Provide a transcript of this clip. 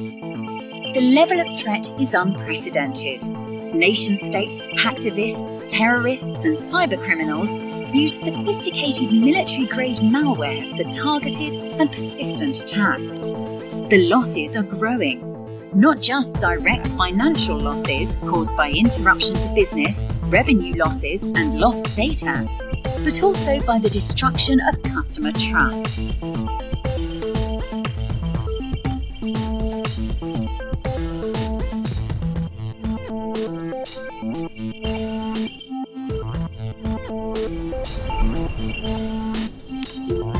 The level of threat is unprecedented. Nation states, hacktivists, terrorists, and cybercriminals use sophisticated military grade malware for targeted and persistent attacks. The losses are growing, not just direct financial losses caused by interruption to business, revenue losses, and lost data, but also by the destruction of customer trust. Thank you.